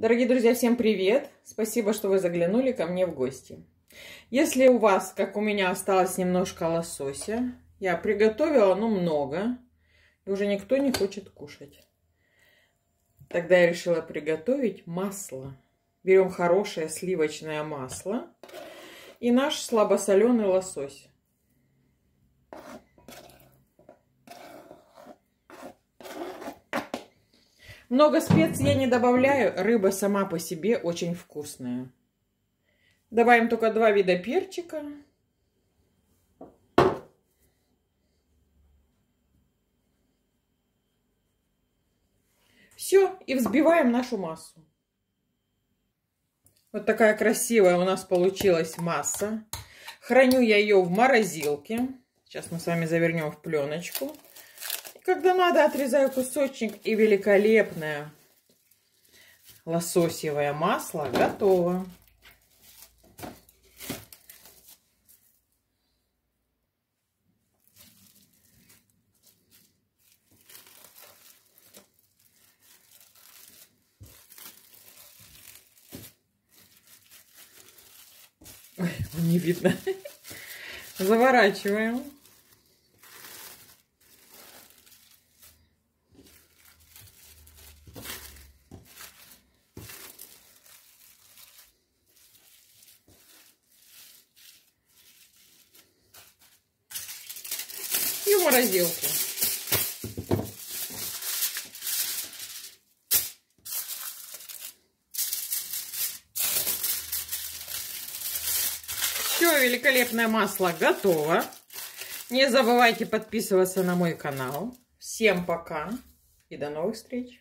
Дорогие друзья, всем привет! Спасибо, что вы заглянули ко мне в гости. Если у вас, как у меня, осталось немножко лосося, я приготовила, ну, много, и уже никто не хочет кушать. Тогда я решила приготовить масло. Берем хорошее сливочное масло и наш слабосоленый лосось. Много специй я не добавляю. Рыба сама по себе очень вкусная. Добавим только два вида перчика. Все, и взбиваем нашу массу. Вот такая красивая у нас получилась масса. Храню я ее в морозилке. Сейчас мы с вами завернем в пленочку. Когда надо, отрезаю кусочек и великолепное лососевое масло готово. Не видно. Заворачиваем. И в морозилку. Все, великолепное масло готово. Не забывайте подписываться на мой канал. Всем пока и до новых встреч!